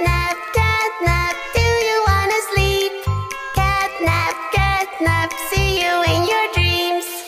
never